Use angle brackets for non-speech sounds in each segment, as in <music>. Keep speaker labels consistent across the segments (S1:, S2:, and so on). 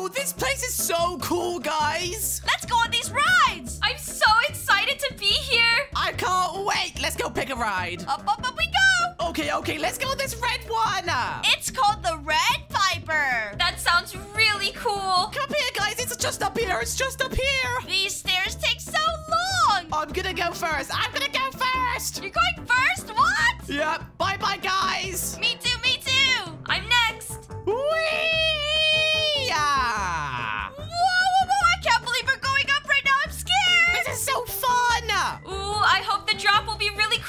S1: Whoa, this place is so cool, guys.
S2: Let's go on these rides.
S3: I'm so excited to be here.
S1: I can't wait. Let's go pick a ride.
S2: Up, up, up we go.
S1: Okay, okay, let's go on this red one.
S2: It's called the Red Viper.
S3: That sounds really cool.
S1: Come here, guys. It's just up here. It's just up here.
S2: These stairs take so long.
S1: I'm gonna go first. I'm gonna go first.
S2: You're going first? What?
S1: Yep. Bye bye, guys.
S2: Me too.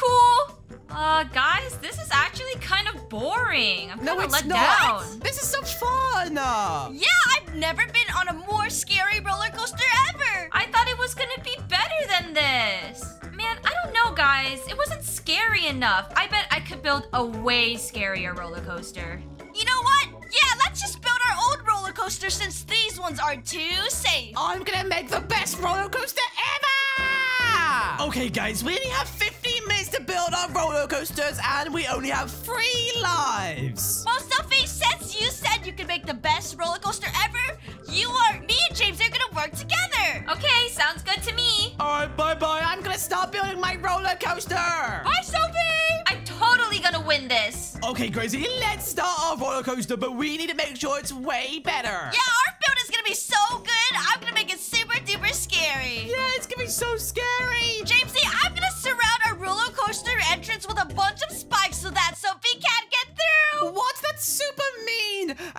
S3: Cool. Uh, guys, this is actually kind of boring. I'm
S1: No,
S3: kind of
S1: it's
S3: let
S1: not.
S3: down.
S1: This is so fun.
S2: Yeah, I've never been on a more scary roller coaster ever.
S3: I thought it was gonna be better than this. Man, I don't know, guys. It wasn't scary enough. I bet I could build a way scarier roller coaster.
S2: You know what? Yeah, let's just build our own roller coaster since these ones are too safe.
S1: I'm gonna make the best roller coaster ever! Okay, guys, we only have 15 minutes to build our roller coasters, and we only have three lives.
S2: Well, Sophie, since you said you could make the best roller coaster ever, you are me and James are gonna work together.
S3: Okay, sounds good to me.
S1: All right, bye-bye. I'm gonna start building my roller coaster.
S2: Bye, Sophie.
S3: I'm totally gonna win this.
S1: Okay, Gracie, let's start our roller coaster, but we need to make sure it's way better.
S2: Yeah, our build is gonna be so good. I'm gonna make it super duper scary.
S1: Yeah, it's gonna be so scary.
S2: A bunch of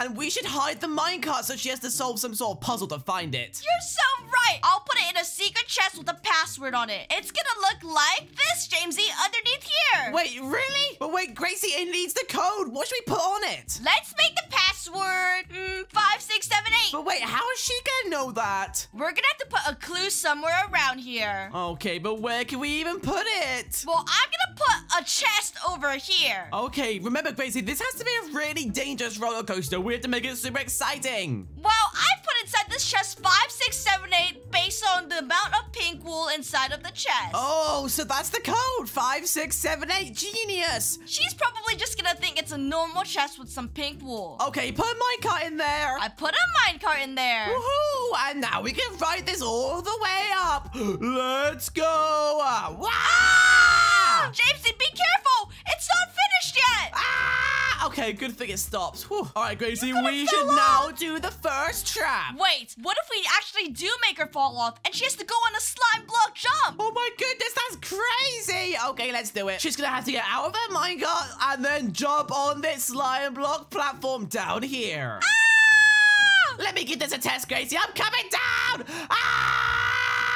S1: And we should hide the minecart so she has to solve some sort of puzzle to find it.
S2: You're so right. I'll put it in a secret chest with a password on it. It's gonna look like this, Jamesy, underneath here.
S1: Wait, really? But wait, Gracie, it needs the code. What should we put on it?
S2: Let's make the password mm, five, six, seven, eight.
S1: But wait, how is she gonna know that?
S2: We're gonna have to put a clue somewhere around here.
S1: Okay, but where can we even put it?
S2: Well, I'm gonna put a chest over here.
S1: Okay, remember, Gracie, this has to be a really dangerous roller coaster. We have to make it super exciting.
S2: Well, I put inside this chest five, six, seven, eight based on the amount of pink wool inside of the chest.
S1: Oh, so that's the code. Five, six, seven, eight. Genius.
S2: She's probably just gonna think it's a normal chest with some pink wool.
S1: Okay, put my cut in there.
S2: I put a minecart in there.
S1: Woohoo! And now we can ride this all the way up. Let's go. Wow!
S2: Jamesy, be careful! It's not finished yet!
S1: Ah! Okay, good thing it stops. Whew. All right, Gracie, we should
S2: long.
S1: now do the first trap.
S2: Wait, what if we actually do make her fall off and she has to go on a slime block jump?
S1: Oh my goodness, that's crazy! Okay, let's do it. She's gonna have to get out of her minecart and then jump on this slime block platform down here.
S2: Ah!
S1: Let me give this a test, Gracie. I'm coming down! Ah!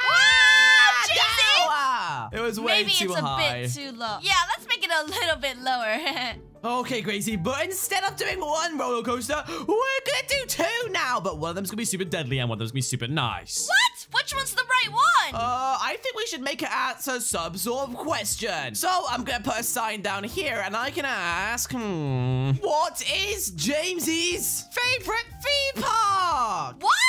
S2: Ah, Jamesy!
S1: No! Ah! It was way
S2: Maybe
S1: too
S2: it's a
S1: high.
S2: bit too low. Yeah, let's make it a little bit lower. <laughs>
S1: Okay, Gracie, but instead of doing one roller coaster, we're gonna do two now. But one of them's gonna be super deadly and one of them's gonna be super nice.
S2: what? Which one's the right one?
S1: Uh, I think we should make it answer some sort of question. So I'm gonna put a sign down here and I can ask, hmm, what is Jamesy's favorite theme park?
S2: what?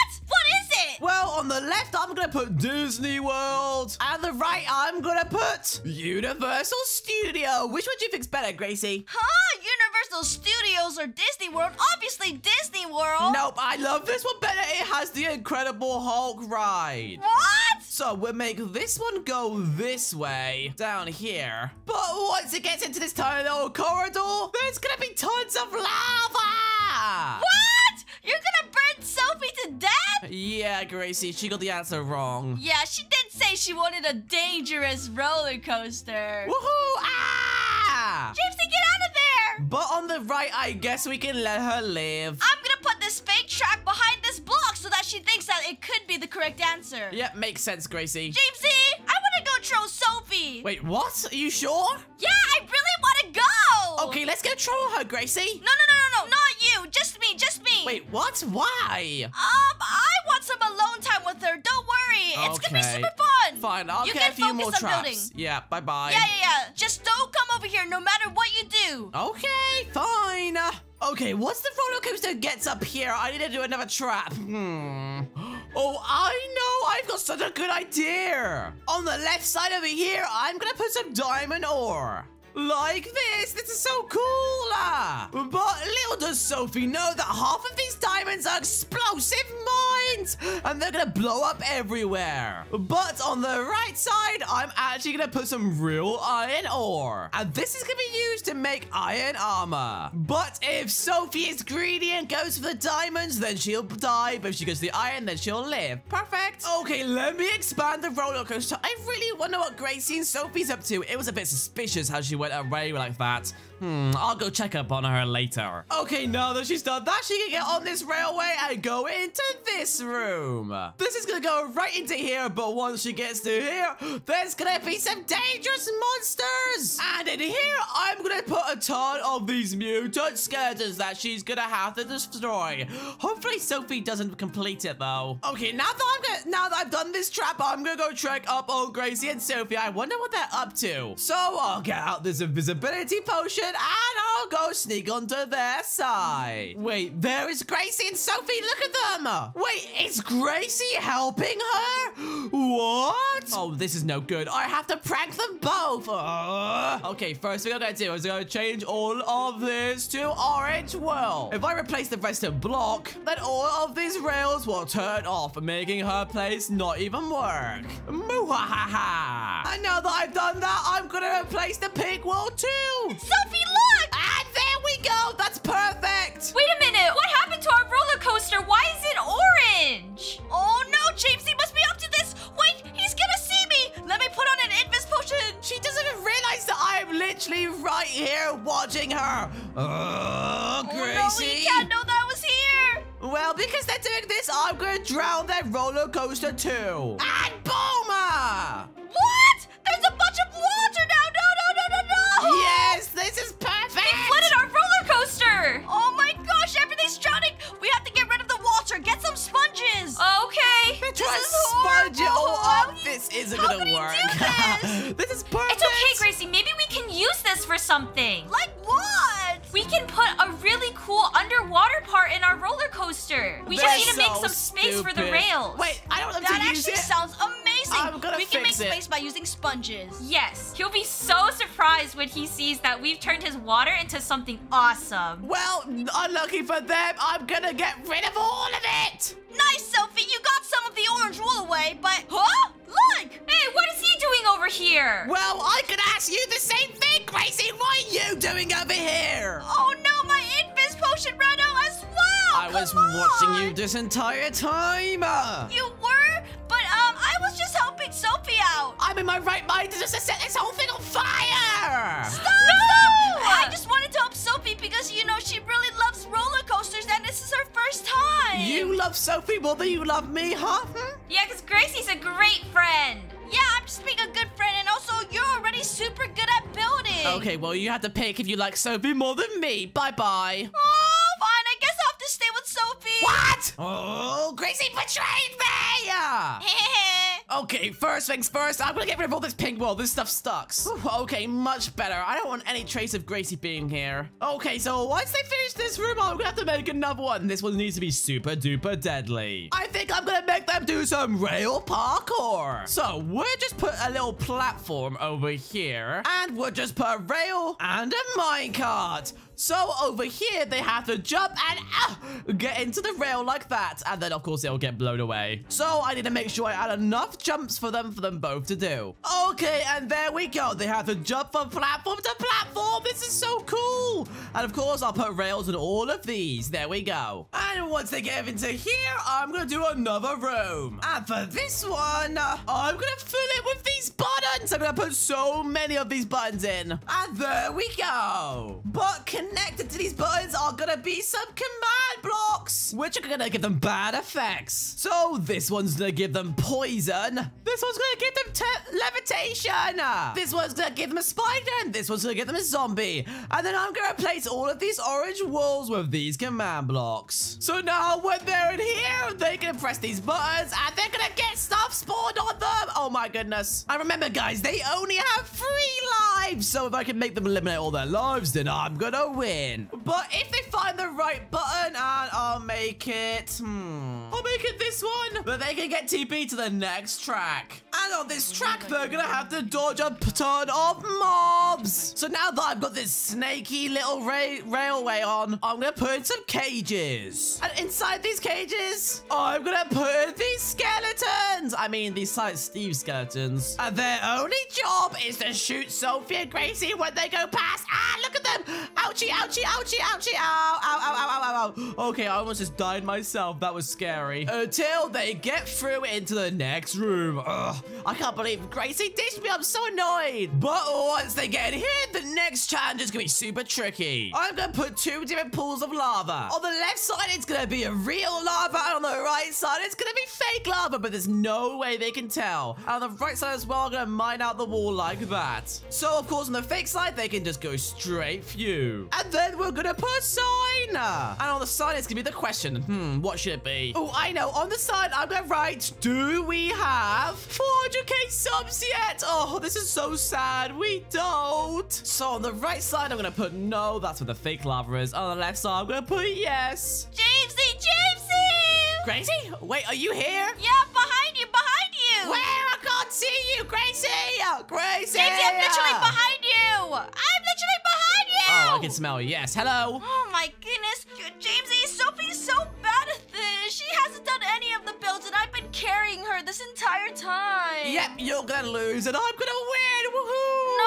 S2: It?
S1: Well, on the left, I'm gonna put Disney World. And the right, I'm gonna put Universal Studio. Which one do you think's better, Gracie?
S2: Huh? Universal Studios or Disney World? Obviously Disney World.
S1: Nope, I love this one better. It has the Incredible Hulk ride.
S2: What?
S1: So we'll make this one go this way, down here. But once it gets into this tiny little corridor, there's gonna be tons of lava!
S2: What? You're gonna burn Sophie to death?
S1: Yeah, Gracie, she got the answer wrong.
S2: Yeah, she did say she wanted a dangerous roller coaster.
S1: Woohoo! Ah!
S2: Gypsy, get out of there!
S1: But on the right, I guess we can let her live.
S2: I'm gonna put this fake track behind this block so that she thinks that it could be the correct answer.
S1: Yep, makes sense, Gracie.
S2: Jamesy, I wanna go troll Sophie.
S1: Wait, what? Are you sure?
S2: Yeah, I really wanna go.
S1: Okay, let's go troll her, Gracie.
S2: No, no,
S1: Wait, what? Why?
S2: Um, I want some alone time with her. Don't worry. It's gonna be super fun.
S1: Fine, I'll
S2: you
S1: get
S2: can
S1: a few
S2: focus
S1: more
S2: on
S1: traps.
S2: building.
S1: Yeah, bye-bye.
S2: Yeah, yeah, yeah. Just don't come over here no matter what you do.
S1: Okay, fine. Okay, once the roller coaster gets up here, I need to do another trap. Hmm. <gasps> Oh, I know. I've got such a good idea. On the left side over here, I'm gonna put some diamond ore. Like this. This is so cool. uh. But little does Sophie know that half of these diamonds are explosive mines and they're gonna blow up everywhere. But on the right side, I'm actually gonna put some real iron ore. And this is gonna be used to make iron armor. But if Sophie is greedy and goes for the diamonds, then she'll die. But if she goes for the iron, then she'll live. Perfect. Okay, let me expand the roller coaster. I really wonder what Gracie and Sophie's up to. It was a bit suspicious how she went away like that. Hmm, I'll go check up on her later. Okay, now that she's done that, she can get on this railway and go into this room. This is gonna go right into here, but once she gets to here, there's gonna be some dangerous monsters. And in here, I'm gonna put a ton of these mutant skeletons that she's gonna have to destroy. Hopefully, Sophie doesn't complete it though. Okay, now that I'm gonna, now that I've done this trap, I'm gonna go check up old Gracie and Sophie. I wonder what they're up to. So I'll get out this invisibility potion and I'll go sneak onto their side. Wait, there is Gracie and Sophie. Look at them. Wait, is Gracie helping her? What? Oh, this is no good. I have to prank them both. Uh, okay, first thing I'm gonna do is I'm gonna change all of this to orange wool. If I replace the rest of block, then all of these rails will turn off, making her place not even work. Muhahaha. And now that I've done that, I'm gonna replace the pink wool too.
S2: Sophie, look!
S1: And there we go. That's perfect.
S3: Wait a minute. What happened to our roller coaster? Why is it orange?
S2: Oh no, James, he must be up to this. Wait, he's gonna see me. Let me put on an invis potion.
S1: She doesn't even realize that I'm literally right here watching her. Oh,
S2: Oh no, he can't know that I was here.
S1: Well, because they're doing this, I'm gonna drown their roller coaster too. And boom! Isn't
S2: How
S1: gonna
S2: could he
S1: work.
S2: do <laughs>
S1: this is perfect.
S3: It's okay, Gracie. Maybe we can use this for something.
S2: like what?
S3: We can put a really cool underwater part in our roller coaster. We
S1: That's
S3: just need to make
S1: so
S3: some space for the rails.
S1: Wait, I don't have
S2: That
S1: to use
S2: actually
S1: it.
S2: sounds amazing.
S1: I'm gonna
S2: we can make
S1: it.
S2: space by using sponges.
S3: Yes, he'll be so surprised when he sees that we've turned his water into something awesome.
S1: Well, unlucky for them, I'm gonna get rid of all of it.
S2: Nice, Sophie. You got some of the orange wool away, but huh? Look.
S3: Hey, what is he doing over here?
S1: Well, I could ask you the same thing, Gracie. What are you doing over here?
S2: Oh no, my invis potion ran out as well.
S1: I was
S2: Come
S1: watching you this entire time.
S2: You were, I was just helping Sophie out.
S1: I'm in my right mind to just set this whole thing on fire.
S2: Stop! Stop! I just wanted to help Sophie because you know she really loves roller coasters, and this is her first time.
S1: You love Sophie more than you love me, huh? Hmm?
S3: Yeah, because Gracie's a great friend.
S2: Yeah, I'm just being a good friend, and also you're already super good at building.
S1: Okay, well, you have to pick if you like Sophie more than me. Bye-bye.
S2: Oh, fine. I guess I'll have to stay with Sophie.
S1: What? Oh, Gracie betrayed me! <laughs> Okay, first things first, I'm gonna get rid of all this pink wool. This stuff sucks. Whew, Okay, much better. I don't want any trace of Gracie being here. Okay, so once they finish this room, I'm gonna have to make another one. This one needs to be super duper deadly. I think I'm gonna make them do some rail parkour. So we'll just put a little platform over here, and we'll just put a rail and a minecart. So over here, they have to jump and ah, get into the rail like that. And then, of course, it'll get blown away. So I need to make sure I add enough jumps for them for them both to do. Okay, and there we go. They have to jump from platform to platform. This is so cool. And of course, I'll put rails in all of these. There we go. And once they get into here, I'm going to do another room. And for this one, uh, I'm going to fill it with these buttons. I'm going to put so many of these buttons in. And there we go. But connected to these buttons are to be some command blocks, which are to give them bad effects. So this one's to give them poison. This one's to give them levitation. This one's to give them a spider. And this one's to give them a zombie. And then I'm to replace all of these orange walls with these command blocks. So now when they're in here, they can press these buttons and they're gonna get stuff spawned on them. Oh my goodness. And remember, guys, they only have three lives. So if I can make them eliminate all their lives, then I'm gonna win. But if they find the right button, and I'll make it, hmm, I'll make it this one. But they can get TP to the next track. And on this track, they're gonna have to dodge a ton of mobs. So now that I've got this snaky little ra railway on, I'm gonna put in some cages. And inside these cages, I'm gonna put these skeletons. I mean, these Silent Steve skeletons. And their only job is to shoot Sophie and Gracie when they go past. Ah, look at them. Ouchie, ouchie, ouchie, ouchie. Ow, ow, ow, ow, ow, ow, ow. Okay, I almost just died myself. That was scary. Until they get through into the next room. Ugh, I can't believe Gracie ditched me. I'm so annoyed. But once they get in here, the next challenge is gonna be super tricky. I'm gonna put two different pools of lava. On the left side, it's gonna be a real lava, and on the right side, it's gonna be fake lava, but there's no way they can tell. And on the right side as well, I'm gonna mine out the wall like that. So, of course, on the fake side, they can just go straight through. And then we're gonna put sign. And on the sign, it's gonna be the question. Hmm, what should it be? Oh, I know. On the sign, I'm gonna write, do we have 400k subs yet? Oh, this is so sad. We don't. So on the right side, I'm gonna put no. That's where the fake lava is. On the left side, I'm gonna put yes.
S2: Jamesy, Jamesy!
S1: Gracie, wait, are you here?
S2: Yeah, behind you, behind you!
S1: Where? I can't see you, Gracie. Gracie.
S2: Jamesy, I'm literally behind you! I'm
S1: I can smell you. Yes. Hello.
S2: Oh my goodness, Jamesy, Sophie's so bad at this. She hasn't done any of the builds, and I've been carrying her this entire time.
S1: Yep, you're gonna lose, and I'm gonna win. Woohoo!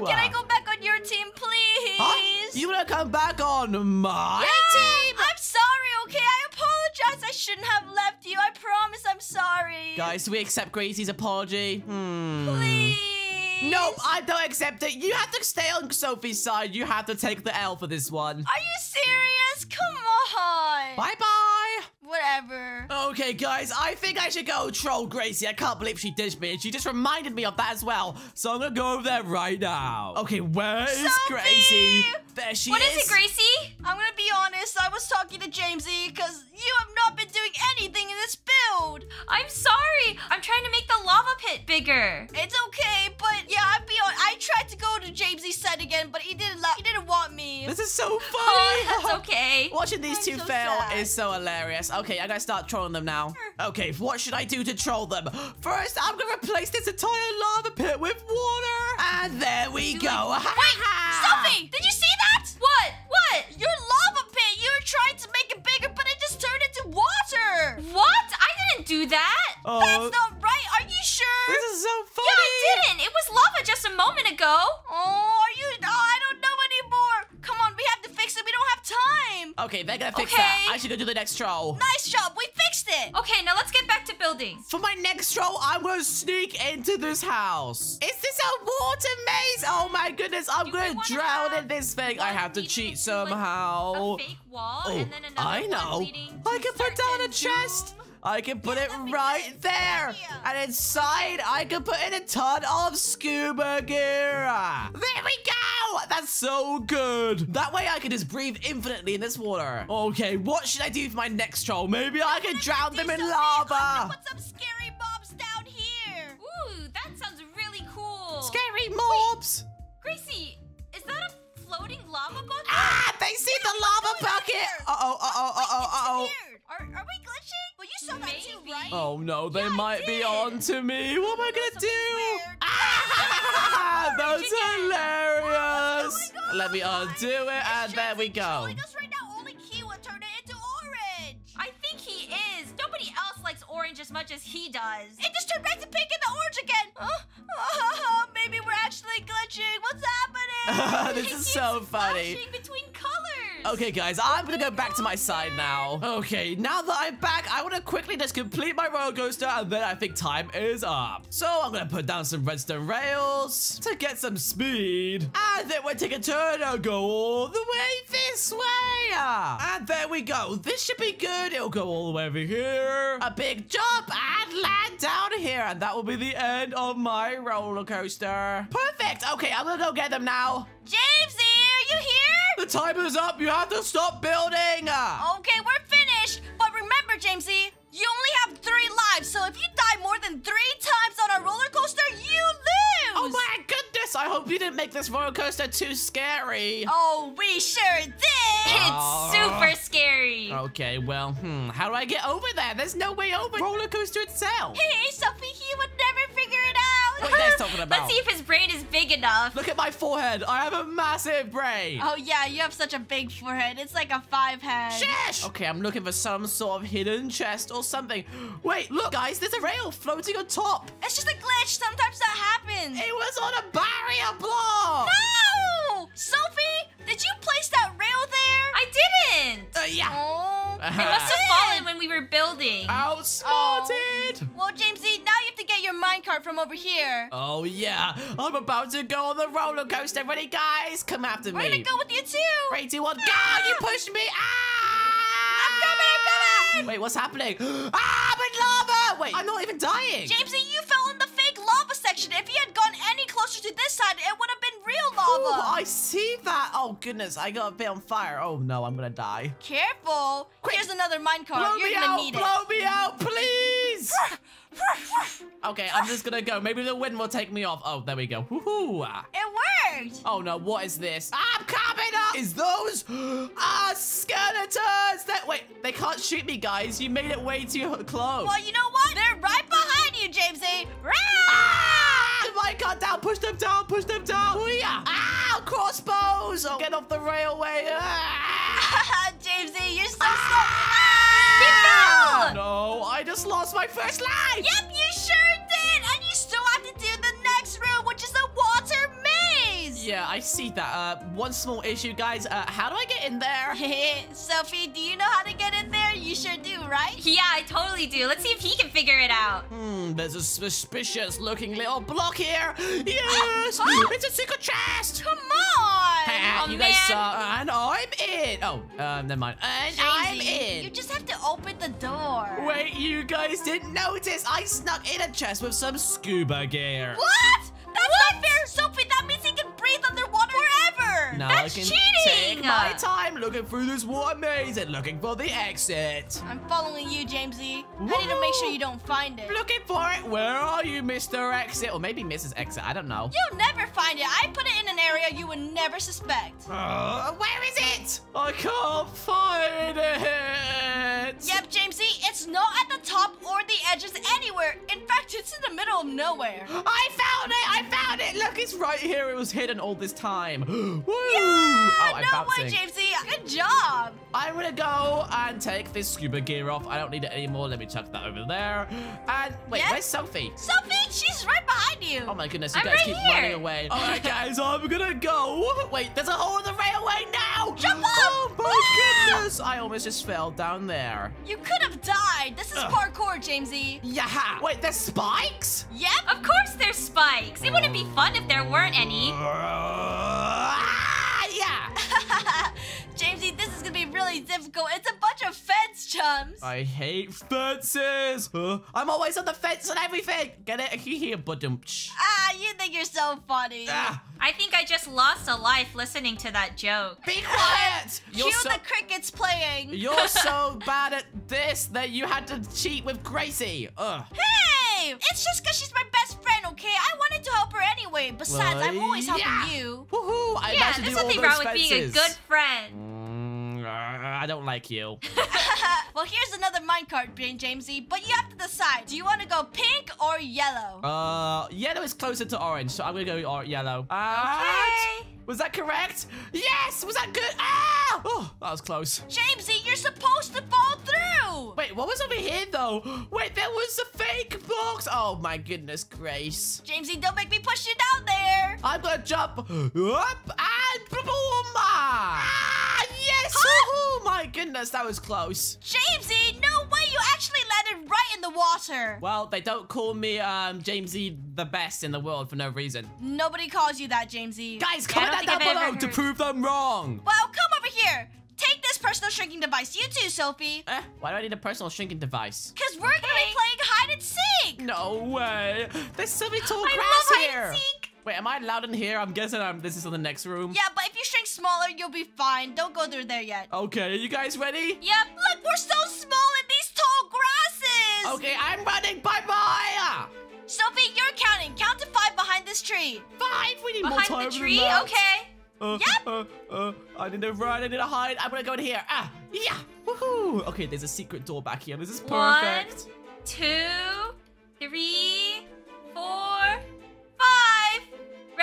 S2: No, can I go back on your team, please?
S1: Huh? You wanna come back on my
S2: Yeah,
S1: team?
S2: I'm sorry, okay? I apologize. I shouldn't have left you. I promise I'm sorry.
S1: Guys, we accept Gracie's apology? Hmm.
S2: Please.
S1: Nope, I don't accept it. You have to stay on Sophie's side. You have to take the L for this one.
S2: Are you serious? Come on.
S1: Bye-bye.
S2: Whatever.
S1: Okay, guys, I think I should go troll Gracie. I can't believe she ditched me, and she just reminded me of that as well. So I'm gonna go over there right now. Okay, where is
S2: Sophie!
S1: Gracie? There she is.
S3: What
S1: is.
S3: is it, Gracie?
S2: I'm gonna be honest. I was talking to Jamesy because you have not been doing anything in this build.
S3: I'm sorry. I'm trying to make the lava pit bigger.
S2: It's okay, Again, but he didn't. like. He didn't want me.
S1: This is so <laughs> funny.
S3: Oh, that's okay.
S1: Watching these
S2: I'm
S1: two
S2: so
S1: fail
S2: sad.
S1: is so hilarious. Okay, I gotta start trolling them now. Okay, what should I do to troll them? First, I'm gonna replace this entire lava pit with water. And there we go.
S3: it.
S2: Sophie, did you see that?
S3: What? What?
S2: Your lava pit. You were trying to make it bigger, but it just turned into water.
S3: What? I didn't do that.
S1: Oh,
S2: That's not right. Are you sure?
S1: this is so funny.
S3: Yeah, I didn't. It was lava just a moment ago.
S2: Oh, are you? Oh, I don't know anymore. Come on, we have to fix it. We don't have time.
S1: Okay, they're gonna fix
S3: Okay.
S1: that. I should go do the next troll.
S2: Nice job. We fixed it.
S3: Okay, now let's get back to building.
S1: For my next troll, I'm gonna sneak into this house. Is this a water maze? Oh my goodness, I'm
S3: Do
S1: gonna drown in this thing. I have to cheat
S3: to, like,
S1: somehow.
S3: A fake wall,
S1: Oh,
S3: and then another
S1: I know. I can put down a chest.
S3: room.
S1: I can put
S2: Yeah,
S1: it right
S2: nice.
S1: there.
S2: idea.
S1: And inside, I can put in a ton of scuba gear. There we go. That's so good. That way I can just breathe infinitely in this water. Okay, what should I do for my next troll? Maybe I can drown them in
S2: Sophie, I'm gonna
S1: lava.
S2: Put some scary mobs down here.
S3: Ooh, that sounds really cool.
S1: Scary mobs.
S3: Gracie, is that a floating lava bucket?
S1: Ah, they see the lava bucket. Uh-oh, uh-oh, uh-oh, uh-oh.
S2: Disappeared. Are, are we glitching? Well, you saw that too, right?
S1: Oh no, they
S2: Yeah,
S1: might be
S2: did.
S1: on to me. What am I gonna do? Ah, that's
S3: Orange again.
S1: hilarious.
S2: Oh.
S1: Let me undo it, and
S2: It's
S1: there we
S2: Jamesy
S1: go.
S2: trolling us right now. Only Kiwa turned it into orange.
S3: I think he is. Nobody else likes orange as much as he does.
S2: It just turned back to pink and the orange again. Uh, <laughs> maybe we're actually glitching. What's happening? <laughs>
S1: this
S3: It
S1: is
S3: keeps
S1: so funny.
S3: flashing between colors.
S1: Okay, guys, I'm gonna go back to my side now. Okay, now that I'm back, I want to quickly just complete my roller coaster, and then I think time is up. So I'm gonna put down some redstone rails to get some speed, and then we'll take a turn and go all the way this way. And there we go. This should be good. It'll go all the way over here, a big jump, and land down here, and that will be the end of my roller coaster. Perfect. Okay, I'm gonna go get them now.
S2: Jamesy, are you here?
S1: The time is up. You have to stop building.
S2: Okay, we're finished. But remember, Jamesy, you only have three lives. So if you die more than three times on a roller coaster, you lose. Oh
S1: my goodness. I hope you didn't make this roller coaster too scary.
S2: Oh, we sure did.
S3: It's super scary.
S1: Okay, well, hmm, how do I get over there? There's no way over roller coaster itself.
S2: Hey, Sophie, he would never figure it out.
S1: What guys talking about?
S3: Let's see if his brain is big enough.
S1: Look at my forehead. I have a massive brain.
S2: Oh yeah, you have such a big forehead. It's like a five head.
S1: Shush! Okay, I'm looking for some sort of hidden chest or something. Wait, look, guys, there's a rail floating on top.
S2: It's just a glitch. Sometimes that happens.
S1: It was on a barrier block.
S2: No! Sophie, did you place that rail there?
S3: I didn't.
S1: Uh, yeah.
S2: Oh.
S3: It must have fallen when we were building.
S1: Outsmarted.
S2: Well, Jamesy, now you have to get your minecart from over here.
S1: Oh, yeah. I'm about to go on the roller coaster. Ready, guys? Come after
S2: We're
S1: me.
S2: gonna go with you too.
S1: Three, two, one, go! You pushed me! Ah!
S2: I'm coming, I'm coming.
S1: Wait, what's happening? <gasps> Ah, I'm in lava! Wait, I'm not even dying.
S2: Jamesy, you fell in the fake lava section. If you had gone any closer to this side, it would have been real lava.
S1: I see that. Oh, goodness. I got a bit on fire. Oh, no, I'm gonna die.
S2: Careful.
S1: Quick.
S2: Here's another minecart.
S1: Blow
S2: You're gonna
S1: out!
S2: need
S1: Blow me out, please! <laughs> okay, I'm just gonna go. Maybe the wind will take me off. Oh, there we go. Woohoo!
S2: it. It worked.
S1: Oh no, what is this? I'm coming up! Is those <gasps> ah skeletons? That wait, they can't shoot me, guys. You made it way too close.
S2: Well, you know what? They're right behind you, Jamesy. Rah!
S1: Ah! My God, down! Push them down! Push them down! Oh yeah! Ah! Crossbows! Oh, get off the railway! Ah! <laughs>
S2: Jamesy, you're so
S3: He
S2: slow.
S1: No, I just lost my first life.
S2: Yep, you sure did. And you still have to do the next room, which is a water maze.
S1: Yeah, I see that. Uh, one small issue, guys. Uh, how do I get in there? <laughs>
S2: Sophie, do you know how to get in there? You sure do, right?
S3: Yeah, I totally do. Let's see if he can figure it out.
S1: Hmm, there's a suspicious looking little block here. Yes!
S2: Ah!
S1: It's a secret chest!
S2: Come on.
S1: Ah,
S3: Oh,
S1: you guys
S3: man.
S1: saw, and I'm in. Oh, uh, never mind. And I'm in.
S2: You just have to open the door.
S1: Wait, you guys didn't notice? I snuck in a chest with some scuba gear.
S2: What? That's not fair, Sophie. That
S1: Now
S3: That's
S1: I can
S3: cheating!
S1: take my time looking through this water maze and looking for the exit.
S2: I'm following you, Jamesy. I need to make sure you don't find it.
S1: Looking for it. Where are you, Mr. Exit? Or maybe Mrs. Exit. I don't know.
S2: You'll never find it. I put it in an area you would never suspect.
S1: Uh, where is it? I can't find it.
S2: Yep, Jamesy, it's not at the top or the edges anywhere. In fact, it's in the middle of nowhere. <gasps>
S1: I found it! I found it! Look, it's right here. It was hidden all this time. <gasps> Oh, I'm
S2: no way. Jamesy. Good job.
S1: I'm gonna go and take this scuba gear off. I don't need it anymore. Let me chuck that over there. And wait,
S2: Yes?
S1: where's Sophie?
S2: Sophie, she's right behind you.
S1: Oh my goodness, you
S3: I'm
S1: guys
S3: right
S1: keep
S3: here.
S1: running away. All right, guys, I'm gonna go. Wait, there's a hole in the railway now.
S2: Jump up!
S1: Oh my
S2: Wow!
S1: goodness, I almost just fell down there.
S2: You could have died. This is
S1: Ugh.
S2: parkour, Jamesy.
S1: Yeah. Wait, there's spikes?
S2: Yep.
S3: Of course there's spikes. It wouldn't be fun if there weren't any.
S1: Uh, Yeah.
S2: Really difficult. It's a bunch of fence chums.
S1: I hate fences. Huh? I'm always on the fence and everything. Get it? <laughs> Here, budum.
S2: Ah, you think you're so funny.
S1: Ah,
S3: I think I just lost a life listening to that joke.
S1: be quiet.
S2: Cue
S1: You're so,
S2: the crickets playing.
S1: you're so <laughs> bad at this that you had to cheat with Gracie. Ugh.
S2: Hey! It's just because she's my best friend, okay? I wanted to help her anyway. Besides, I'm always helping
S1: Yeah.
S2: you.
S1: Woohoo! I
S3: Yeah,
S1: managed to
S3: there's
S1: do
S3: nothing
S1: those
S3: wrong with being a good friend.
S1: Uh, I don't like you. <laughs>
S2: well, here's another minecart, Jane Jamesy, but you have to decide. Do you want to go pink or yellow?
S1: Uh, yellow is closer to orange, so I'm gonna go yellow. Uh,
S3: Okay.
S1: Was that correct? Yes! Was that good? Ah! Oh, that was close.
S2: Jamesy, you're supposed to fall through!
S1: Wait, what was over here though? Wait, there was a fake box. Oh my goodness, Grace.
S2: Jamesy, don't make me push you down there!
S1: I'm gonna jump up and boom! Ah, Woohoo! My goodness, that was close.
S2: Jamesy, no way! You actually landed right in the water!
S1: Well, they don't call me um Jamesy the best in the world for no reason.
S2: Nobody calls you that, Jamesy.
S1: Guys,
S3: I
S1: comment down below to prove them wrong.
S2: Well, come over here. Take this personal shrinking device. You too, Sophie.
S1: Eh, why do I need a personal shrinking device?
S2: Because we're going to be playing hide and seek.
S1: No way. There's so many tall
S3: I
S1: grass
S3: love hide
S1: here.
S3: and seek.
S1: Wait, am I allowed in here? I'm guessing I'm, this is in the next room.
S2: Yeah, but if you shrink smaller, you'll be fine. Don't go through there yet.
S1: Okay, are you guys ready?
S3: Yep.
S2: Look, we're so small in these tall grasses.
S1: Okay, I'm running. Bye bye.
S2: Sophie, you're counting. Count to five behind this tree.
S1: Five. We need more
S3: Behind
S1: time
S3: the tree? Okay.
S1: Uh,
S2: Yep.
S1: Uh, uh, I need to run. I need to hide. I'm gonna go in here. Ah, yeah. Woohoo. Okay, there's a secret door back here. This is
S3: One,
S1: perfect.
S3: two, three, four.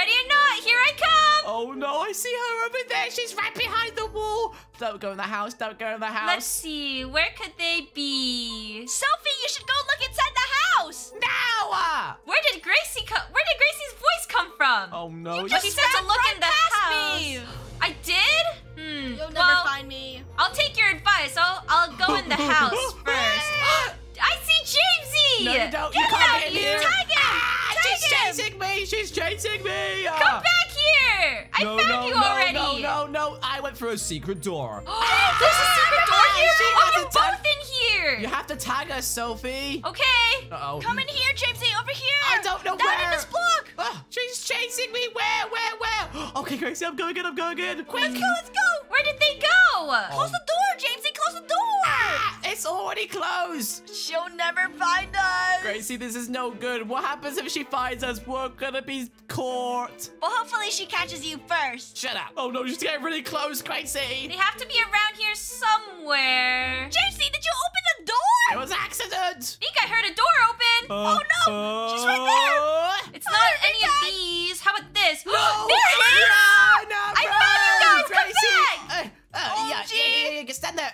S3: Ready or not, here I come.
S1: Oh no, I see her over there. She's right behind the wall. Don't go in the house. Don't go in the house.
S3: Let's see, where could they be?
S2: Sophie, you should go look inside the house.
S1: Now! ah!
S3: Where did Gracie come? Where did Gracie's voice come from?
S1: Oh no.
S3: But she said to look
S2: right
S3: in the
S2: past
S3: house.
S2: me.
S3: I did? Hmm.
S2: You'll never
S3: well,
S2: find me.
S3: I'll take your advice. I'll I'll go in the house <laughs> first. <gasps> I see Jamesy.
S1: No, you don't.
S3: Get
S1: you can't
S3: out
S1: get in
S3: here.
S1: here.
S2: Tag him!
S1: Ah,
S2: Tag
S1: she's chasing me. She's chasing me.
S3: Come
S1: Ah.
S3: back here. I
S1: no,
S3: found
S1: no,
S3: you
S1: no,
S3: already.
S1: No, no, no. I went through a secret door.
S3: Oh, <gasps> there's a secret door here.
S1: She
S3: oh, you're both in here.
S1: You have to tag us, Sophie.
S3: Okay.
S1: Uh-oh.
S2: Come in here, Jamesy, over here.
S1: I don't know
S2: Down
S1: where.
S2: in this block.
S1: Ah, she's chasing me. Where, where, where? <gasps> Okay, Gracie, I'm going in. I'm going in. Quick.
S2: Let's go, let's go.
S3: Where did they go?
S2: Close the door, Jamesy. Close the door.
S1: Ah, it's already closed.
S2: She'll never find us.
S1: Gracie, this is no good. What happens if she finds us? We're gonna be caught.
S2: Well, hopefully she catches you first.
S1: Shut up. Oh no, she's getting really close, Gracie.
S3: They have to be around here somewhere.
S2: Gracie, did you open the door?
S1: It
S2: door?
S1: was accident.
S3: I think I heard a door open.
S1: oh
S2: no, she's right there.
S3: it's not any of these. How about this? <gasps>
S1: No!
S3: there it is.
S1: Run, uh,
S3: I found you
S1: run,
S3: guys. Come back.
S1: Uh, uh, yeah,
S2: OMG.
S1: yeah, yeah, yeah, yeah, stand there.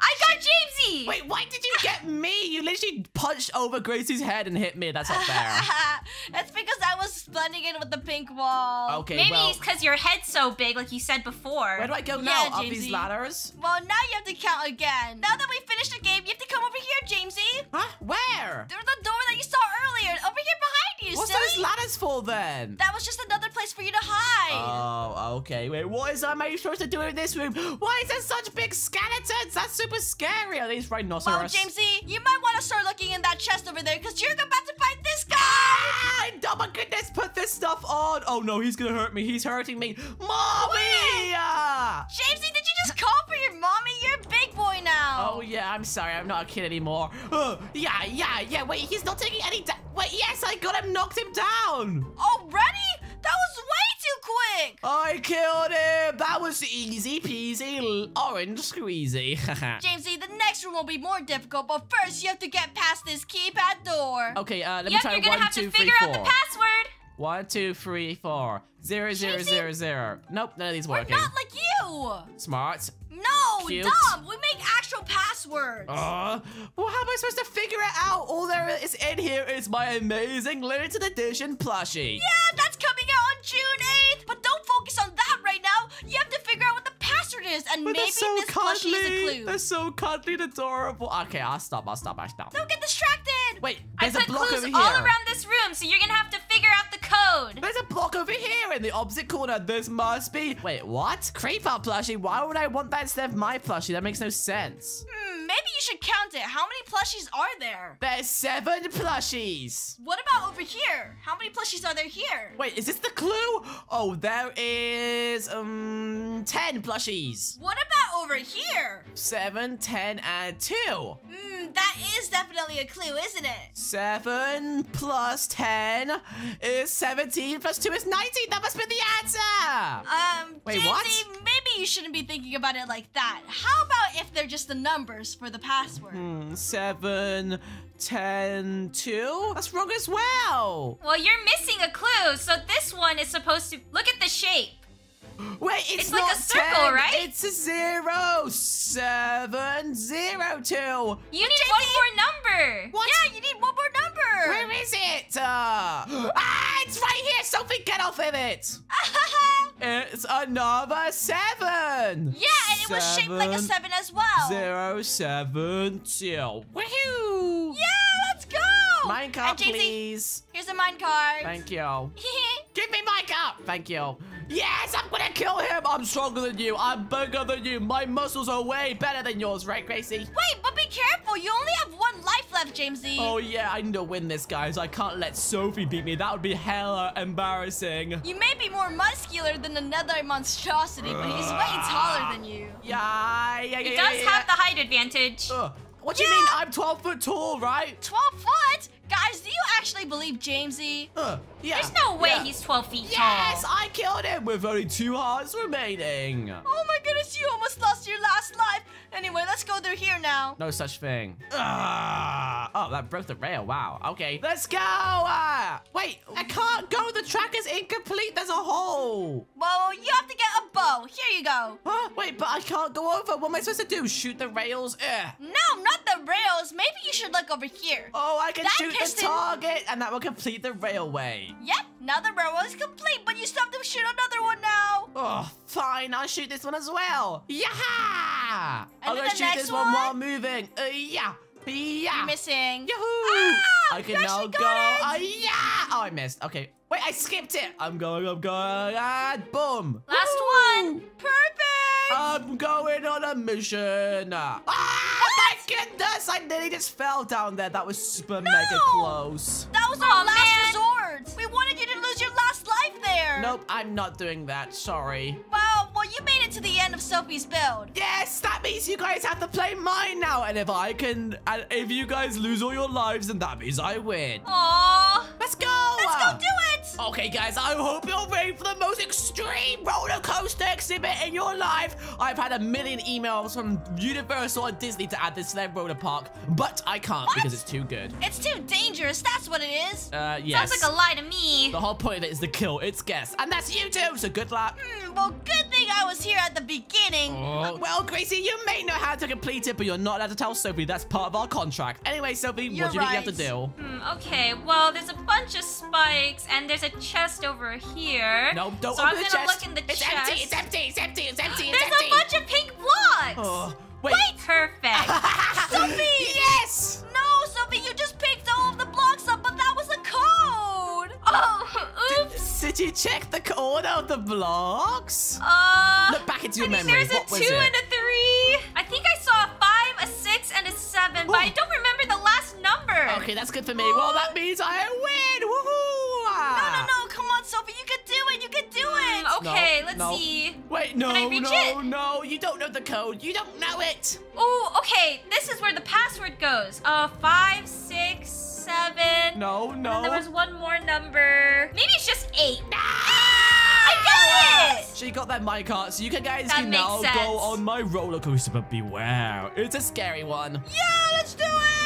S3: I got Jamesy.
S1: Wait, why did you get me? You literally punched over Gracie's head and hit me. That's not fair. <laughs>
S2: That's because I was blending in with the pink wall.
S1: Okay,
S3: Maybe
S1: well,
S3: it's because your head's so big, like you said before.
S1: where do I go
S2: Yeah,
S1: now? Up these ladders?
S2: Well, now you have to count again. Now that we finished the game, you have to come over here, Jamesy.
S1: Huh? Where?
S2: There's the door that you saw earlier, over here behind you,
S1: What's
S2: silly.
S1: those ladders for then?
S2: that was just another place for you to hide.
S1: Oh, okay. Wait, what is am I supposed to do in this room? Why is there such big skeletons? That's super scary. Are these
S2: well,
S1: rhinoceros?
S2: Jamesy, you might want to start looking in that chest over there because you're about to fight this guy.
S1: Ah, oh my goodness, put this stuff on. Oh no, he's gonna hurt me. He's hurting me. Mommy! Ah!
S2: Jamesy, did you just call for your mommy? You're a big boy now.
S1: Oh yeah, I'm sorry, I'm not a kid anymore. Oh, yeah, yeah, yeah. Wait, he's not taking any. Wait, yes, I got him, knocked him down.
S2: Already? That was way too quick.
S1: I killed him. That was easy peasy, orange squeezy. <laughs>
S2: Jamesy, the next room will be more difficult, but first you have to get past this keypad door.
S1: okay, uh, let me
S3: Yep,
S1: try
S3: you're gonna
S1: one,
S3: have
S1: two,
S3: to
S1: three,
S3: figure out the password.
S1: One, two, three, four. Zero, zero, zero, zero. Nope, none of these working.
S2: We're not like you.
S1: Smart.
S2: No,
S1: Cute.
S2: dumb. We make actual passwords.
S1: Uh, well, how am I supposed to figure it out? All there is in here is my amazing limited edition plushie.
S2: Yeah, that's coming out on June 8th. But don't focus on that right now. You have to figure out what the password is, and
S1: But
S2: maybe
S1: so
S2: this plushie is a clue.
S1: They're so cuddly and adorable. Okay, I'll stop. I'll stop. I'll stop.
S2: Don't get distracted.
S1: Wait,
S3: I
S1: there's
S3: put
S1: a block
S3: clues all around this room, so you're gonna have to figure out the code.
S1: There's a block over here in the opposite corner. This must be. Wait, what? Creeper plushie? Why would I want that instead of my plushie? That makes no sense.
S2: Hmm, maybe you should count it. How many plushies are there?
S1: There's seven plushies.
S2: What about over here? How many plushies are there here?
S1: Wait, is this the clue? Oh, there is um ten plushies.
S2: What about over here?
S1: Seven, ten, and two.
S2: Hmm, that is definitely a clue, isn't it?
S1: Seven plus ten is seventeen. Plus two is nineteen. That must be the answer.
S2: Um,
S1: Wait,
S2: Jamesy,
S1: what?
S2: maybe you shouldn't be thinking about it like that. How about if they're just the numbers for the password?
S1: Hmm, seven, ten, two. That's wrong as well.
S3: Well, you're missing a clue, so this one is supposed to look at the shape.
S1: Wait, it's,
S3: It's like
S1: not
S3: a circle,
S1: 10,
S3: right?
S1: It's a zero, seven, zero, two.
S3: You need one more number.
S1: What?
S2: Yeah, you need one more number.
S1: Where is it? Uh, <gasps> ah, it's right here. Sophie, get off of it. <laughs> It's another seven.
S2: yeah, and it was shaped like a seven as well.
S1: Zero, seven, two. Woohoo!
S2: Yeah, let's go.
S1: Minecart, please.
S2: Here's a minecart.
S1: Thank you. <laughs> Give me my cup. Thank you. Yes, I'm gonna kill him. I'm stronger than you. I'm bigger than you. My muscles are way better than yours, right, Gracie?
S2: Wait, but be careful. You only have one life left, Jamesy.
S1: Oh yeah, I need to win this, guys. I can't let Sophie beat me. That would be hella embarrassing.
S2: You may be more muscular than another monstrosity, but he's way <sighs> taller than you.
S1: Yeah, yeah, yeah,
S3: He
S1: yeah,
S3: does
S1: yeah.
S3: have the height advantage.
S1: Ugh. What do you mean? I'm 12 foot tall, right?
S2: 12 foot? Guys, do you actually believe Jamesy?
S1: Uh, yeah.
S3: There's no way
S1: yeah.
S3: he's 12 feet
S1: Yes,
S3: tall.
S1: I killed him with only two hearts remaining.
S2: Oh my goodness, you almost lost your last life. Anyway, let's go through here now.
S1: No such thing. Ah, oh, that broke the rail. Wow. Okay, let's go. Ah, wait, I can't go. The track is incomplete. There's a hole.
S2: Well, you have to get a bow. Here you go.
S1: Huh? Wait, but I can't go over. What am I supposed to do? Shoot the rails? Ugh.
S2: No, not the rails. Maybe you should look over here.
S1: Oh, I can
S2: That
S1: shoot
S2: piston-
S1: the target, and that will complete the railway.
S2: Yep, now the railway is complete, but you still have to shoot another one now.
S1: Oh, fine. I'll shoot this one as well. Yeah! I'm
S2: And
S1: gonna shoot this one
S2: one?
S1: while moving. Uh, yeah. Yeah.
S2: You're missing.
S1: Yahoo!
S2: Ah,
S1: I can now go.
S2: got.
S1: Uh, yeah! Oh, I missed. Okay. Wait, I skipped it. I'm going, I'm going, and boom.
S3: Last
S1: Woo!
S3: one.
S2: Perfect.
S1: I'm going on a mission. Ah, my goodness! I nearly just fell down there. That was super mega close.
S2: that was our
S3: Aw,
S2: last
S3: man.
S2: resort. We there.
S1: Nope, I'm not doing that. Sorry.
S2: Well, well, you made it to the end of Sophie's build.
S1: Yes, that means you guys have to play mine now. And if I can, and if you guys lose all your lives, then that means I win.
S3: Aww.
S1: Let's go.
S2: Let's go do it.
S1: Okay, guys, I hope you're ready for the most extreme roller coaster exhibit in your life. I've had a million emails from Universal and Disney to add this to their roller park, but I can't because it's too good.
S2: It's too dangerous. That's what it is.
S1: Uh, yes.
S3: Sounds like a lie to me.
S1: the whole point of it is to kill its guests, and that's you too. So good luck.
S2: Hmm, well, good thing I was here at the beginning.
S1: Oh, well, Gracie, you may know how to complete it, but you're not allowed to tell Sophie. That's part of our contract. Anyway, Sophie,
S2: You're
S1: what do you think you have to do?
S3: Hmm, okay, well, there's a bunch of spikes, and there's a chest over here.
S1: No, don't
S3: so
S1: open
S3: I'm
S1: the
S3: gonna
S1: chest.
S3: look in the
S1: it's
S3: chest.
S1: empty. It's empty. It's empty. It's empty. It's
S3: There's
S1: empty.
S3: a bunch of pink blocks.
S1: Oh, wait.
S3: Perfect. <laughs>
S2: Sophie!
S1: yes.
S2: No, Sophie, you just picked all of the blocks up, but that was a code.
S3: oh, oops.
S1: Did you check the order of the blocks?
S3: Uh,
S1: Look back into your
S3: I
S1: memory.
S3: There's
S1: What
S3: a two and a three. I think I saw a five, a six, and a seven, but I don't remember the.
S1: Okay, that's good for me. Well, that means I win. Woohoo!
S2: No, no, no. Come on, Sophie. You can do it. You can do it.
S3: Hmm, okay,
S1: No,
S3: let's
S1: no.
S3: see.
S1: Wait, no,
S3: Can I reach
S1: no,
S3: it?
S1: no. You don't know the code. You don't know it.
S3: Oh, okay. This is where the password goes. Uh, five, six, seven.
S1: No,
S3: And
S1: no.
S3: then there was one more number. Maybe it's just eight.
S1: Ah!
S3: I got it!
S1: She got that minecart, so you can guys
S3: That
S1: can now
S3: sense.
S1: go on my roller coaster, but beware. It's a scary one.
S2: Yeah, let's do it.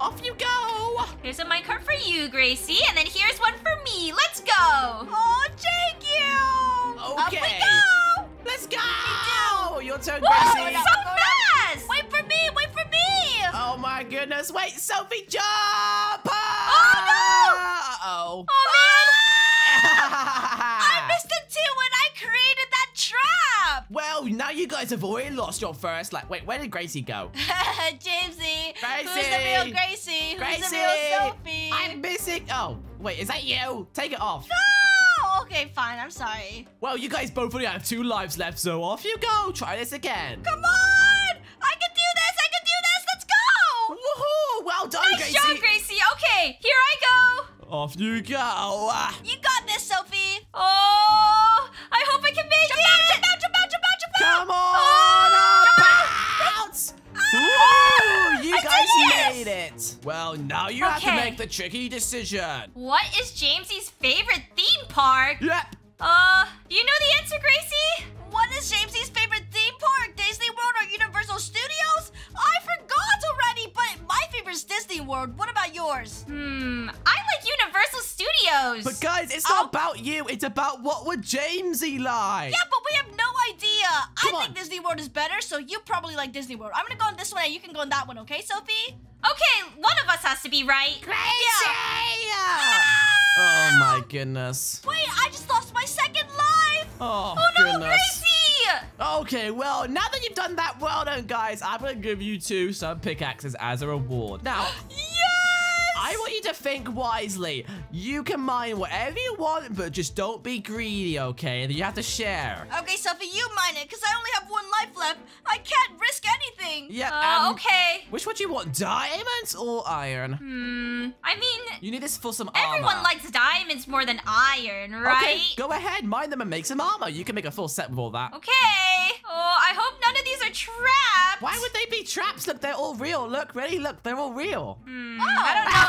S1: Off you go.
S3: Here's a minecart for you, Gracie, and then here's one for me. Let's go.
S2: Oh, thank you. Up we
S1: Okay.
S2: go.
S1: Let's go. Your turn,
S3: Whoa,
S1: Gracie.
S3: so fast!
S2: Wait for me. Wait for me.
S1: Oh my goodness. Wait, Sophie, jump!
S3: Oh, no!
S1: Uh-oh.
S3: Oh man!
S2: I missed it too when I created that trap.
S1: Well, now you guys have already lost your first. Like, wait, where did Gracie go? <laughs>
S2: Jamesy.
S1: Gracie.
S2: Who's the real Gracie? Who's
S1: Gracie,
S2: the real Sophie?
S1: I'm missing. Oh, wait, is that you? Take it off.
S2: No. Okay, fine. I'm sorry.
S1: Well, you guys both only have two lives left, so off you go. Try this again.
S2: Come on. I can do this. I can do this. Let's go.
S1: Woohoo! Well done,
S3: Nice
S1: Gracie.
S3: job, Gracie. Okay, here I go.
S1: Off you go.
S2: You got this, Sophie.
S3: Oh,
S1: Come on!
S3: Oh,
S1: up, bounce! Woo! You
S3: I
S1: guys
S3: did
S1: made it. Well, now you have to make the tricky decision.
S3: What is Jamesy's favorite theme park?
S1: Yep.
S3: Uh, do you know the answer, Gracie?
S2: What is Jamesy's but favorite is Disney World. What about yours?
S3: Hmm, I like Universal Studios.
S1: But guys, it's
S2: Oh.
S1: not about you. It's about what would Jamesy like.
S2: Yeah, but we have no idea.
S1: Come
S2: I
S1: on.
S2: think Disney World is better, so you probably like Disney World. I'm gonna go on this one and you can go on that one, okay, Sophie?
S3: okay, one of us has to be right.
S1: Gracie!
S2: Ah!
S1: Oh my goodness.
S2: Wait, I just lost my second life.
S1: Oh,
S3: Oh no,
S1: goodness.
S3: Gracie!
S1: Okay, well, now that you've done that well done, guys, I'm gonna give you two some pickaxes as a reward. Now, <gasps>
S2: Yes!
S1: I want you to think wisely. You can mine whatever you want, but just don't be greedy, okay? You have to share.
S2: Okay, Sophie, you mine it, because I only have one life left. I can't risk anything.
S1: Yeah,
S3: Uh,
S1: um,
S3: okay.
S1: Which one do you want, diamonds or iron?
S3: Hmm. I mean,
S1: You need this for some
S3: everyone
S1: armor.
S3: likes diamonds more than iron, right?
S1: Okay, go ahead, mine them and make some armor. You can make a full set with all that.
S3: Okay. Oh, I hope none of these are trapped.
S1: Why would they be traps? Look, they're all real. Look, ready? Look, they're all real.
S3: Hmm,
S2: Oh.
S3: I don't know.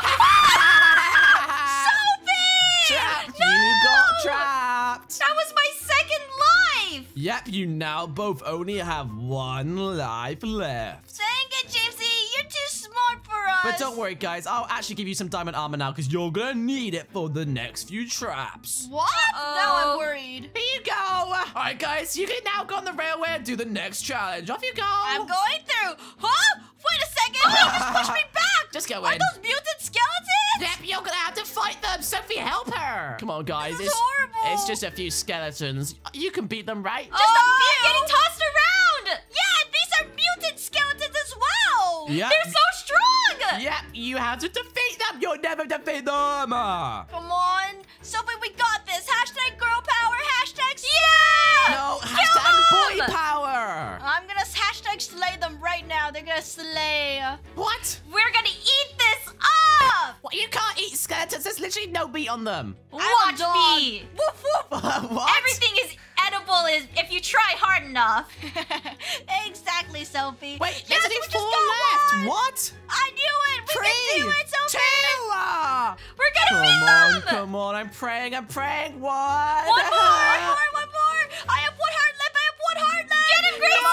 S3: <laughs>
S2: Sophie!
S1: Trapped!
S3: No!
S1: You got trapped!
S3: That was my second life.
S1: Yep, you now both only have one life left.
S2: Dang it, Jamesy. You're too smart for us.
S1: But don't worry, guys. I'll actually give you some diamond armor now because you're gonna need it for the next few traps.
S2: What? Now
S3: Uh-oh.
S2: I'm worried.
S1: Here you go. All right, guys. You can now go on the railway and do the next challenge. Off you go.
S2: I'm going through. Huh? Wait a second. He just pushed me <laughs> back.
S1: Just go
S2: away.
S1: Are
S2: those mutant skeletons?
S1: Yep, you're gonna have to fight them. Sophie, help her. Come on, guys.
S2: This is
S1: it's,
S2: horrible.
S1: it's just a few skeletons. You can beat them, right?
S2: Just a
S3: oh,
S2: few.
S3: I'm getting tossed around.
S2: Yeah, these are mutant skeletons as well.
S1: Yep.
S3: They're so strong.
S1: Yep, you have to defeat them. You'll never defeat them.
S2: Come on. Sophie, we got this. Hashtag girl. Hashtag
S3: Yeah.
S1: No,
S3: Kill
S1: hashtag boy
S3: them.
S1: power.
S2: I'm gonna hashtag slay them right now. They're gonna slay.
S1: What?
S3: We're gonna eat this up.
S1: What? You can't eat skeletons. There's literally no meat on them.
S3: Watch me.
S2: Woof woof. <laughs>
S1: what?
S3: Everything is edible is if you try hard enough. <laughs>
S2: exactly, Sophie.
S1: Wait,
S2: yes,
S1: there's only four left.
S2: one.
S1: What?
S2: I knew it. We
S1: Three,
S2: can do it, Sophie.
S1: two.
S3: We're gonna
S1: Come
S3: beat
S1: on,
S3: them.
S1: come on. I'm praying. I'm praying. One.
S3: One
S2: One
S3: more.
S2: more, <laughs> one more. I have one heart left. I have one heart left.
S3: Get him, Gracie.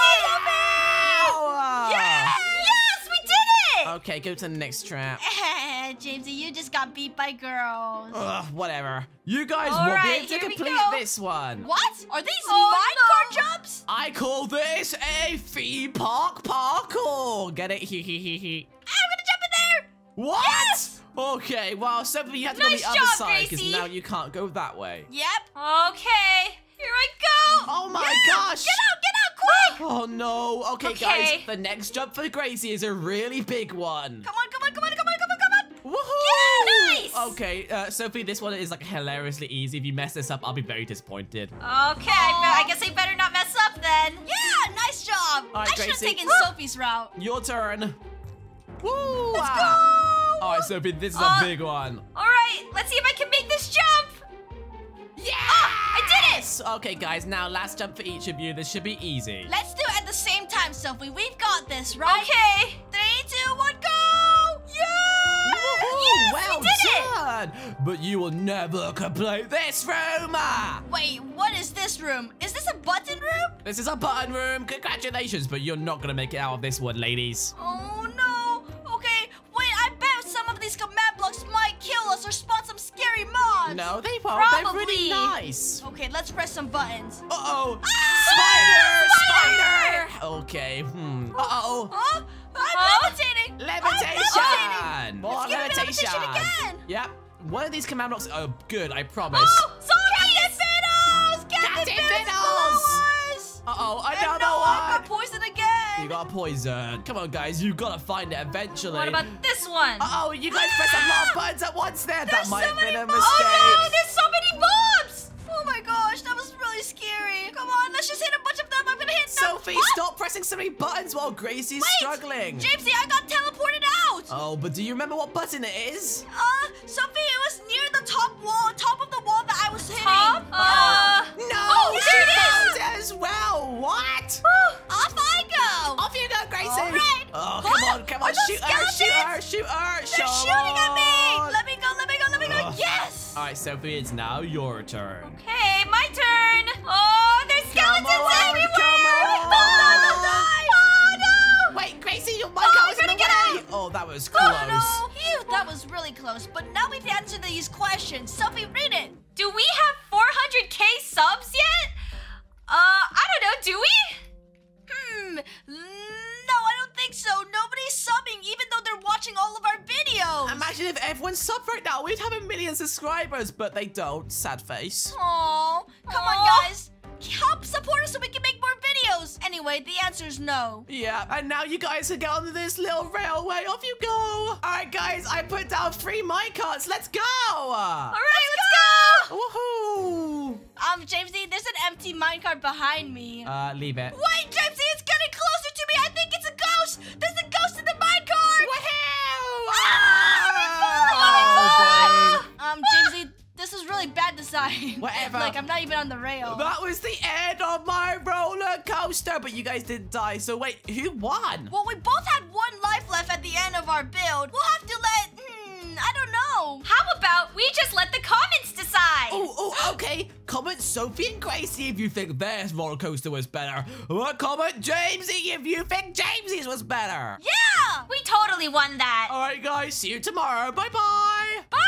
S1: Ow.
S3: Yes, we did it.
S1: Okay, go to the next trap.
S2: Jamesy, you just got beat by girls.
S1: Ugh, whatever. You guys
S3: All
S1: won't
S3: right,
S1: be able to complete this one.
S2: What? Are these
S3: Oh,
S2: minecart
S3: no.
S2: jumps?
S1: I call this a theme park parkour. Get it? Hee hee hee hee.
S2: I'm gonna jump in there.
S1: What?
S2: Yes!
S1: Okay, well, Sophie, you have to
S3: Nice
S1: go the other side because now you can't go that way.
S2: Yep.
S3: Okay, here I go.
S1: Oh my
S2: Yeah,
S1: gosh!
S2: Get out, get out, quick.
S1: Oh no! Okay,
S3: Okay.
S1: guys, the next jump for Gracie is a really big one.
S2: Come on, come on, come on, come on,
S1: Woohoo!
S3: Yeah, nice!
S1: Okay, uh, Sophie, this one is like hilariously easy. If you mess this up, I'll be very disappointed.
S3: Okay, I, I guess I better not mess up then.
S2: Yeah, nice job.
S1: All right,
S2: I should have
S1: Gracie.
S2: taken Sophie's route.
S1: Your turn. Woo!
S2: Let's go.
S1: All right, Sophie, this is
S3: Uh,
S1: a big one.
S3: All right, let's see if I can make this jump.
S1: Yeah!
S3: I did it.
S1: Okay, guys, now last jump for each of you. This should be easy.
S2: Let's do it at the same time, Sophie. We've got this, right?
S3: Okay. It!
S1: But you will never complete this room!
S2: Wait, what is this room? Is this a button room?
S1: This is a button room. Congratulations, but you're not gonna make it out of this one, ladies.
S2: Oh no! Okay, wait, I bet some of these command blocks might kill us or spawn some scary mobs!
S1: No, they won't. They're really
S3: Probably.
S1: nice.
S2: Okay, let's press some buttons.
S1: Uh-oh.
S2: Ah!
S1: Spider! Spider! Okay, hmm. Uh-oh.
S2: Huh? I'm
S3: Huh?
S2: levitating!
S1: Levitation!
S2: I'm levitating!
S1: More
S2: Let's give it
S1: levitation.
S2: levitation again!
S1: Yep. One of these command blocks. Oh, good. I promise.
S2: Oh, zombies! Fiddles!
S1: Captain
S2: Captain
S1: Fiddles!
S2: Fiddles!
S1: Uh-oh, another
S2: no, I got
S1: one.
S2: poisoned again!
S1: You got poison. Come on, guys. You gotta find it eventually.
S3: What about this one?
S1: Uh-oh, you guys pressed a lot of <gasps> buttons at once there. that might
S2: so
S1: have been a mistake.
S3: Oh no, there's so many bombs.
S2: Oh my gosh, that was really scary. Come on, let's just hit a bunch of them. I'm gonna hit them.
S1: Sophie,
S2: What?
S1: stop pressing so many buttons while Gracie's
S2: Wait,
S1: struggling.
S2: Jamesy, I got teleported out.
S1: oh, but do you remember what button it is?
S2: Uh, Top?
S3: Uh,
S1: No,
S3: Oh,
S1: she
S3: there it
S1: found it as well. What?
S2: Off I go.
S1: Off you go, Gracie.
S2: All right.
S1: Oh,
S2: Huh?
S1: come on, come on.
S2: Are those
S1: Shoot her, shoot her,
S2: skeletons?
S1: shoot her.
S2: They're shooting at me. Let me go, let me go, let me go.
S1: Ugh.
S2: Yes.
S1: All right, Sophie, it's now your turn.
S3: okay, my turn.
S1: Oh, that was close.
S2: Oh no. Phew, that was really close. But now we've answered these questions. Sophie, read it.
S3: Do we have 400k subs yet? Uh, I don't know. Do we?
S2: Hmm. No, I don't think so. Nobody's subbing, even though they're watching all of our videos.
S1: Imagine if everyone subbed right now. We'd have a million subscribers, but they don't. Sad face.
S2: Aw, come
S3: Aw.
S2: on, guys. Help support us so we can make more videos. studios? Anyway, the answer is no.
S1: Yeah, and now you guys can get on this little railway. Off you go. All right, guys, I put down three minecarts. Let's go.
S3: All right, let's go.
S1: Woohoo.
S2: Um, Jamesy, there's an empty minecart behind me.
S1: Uh, leave it.
S2: Wait, Jamesy, it's getting closer to me. I think it's a ghost. There's a ghost in the minecart.
S1: Ah!
S2: Oh, Um, Jamesy, this is really bad design. <laughs>
S1: Whatever.
S2: like, I'm not even on the rail.
S1: That was the end of my roller coaster, but you guys didn't die. So wait, who won?
S2: Well, we both had one life left at the end of our build. We'll have to let. Hmm, I don't know.
S3: How about we just let the comments decide?
S1: Oh, oh, okay. Comment Sophie and Gracie if you think their roller coaster was better. Or comment Jamesy if you think Jamesy's was better.
S2: Yeah!
S3: We totally won that.
S1: All right, guys. See you tomorrow. Bye-bye.
S3: Bye.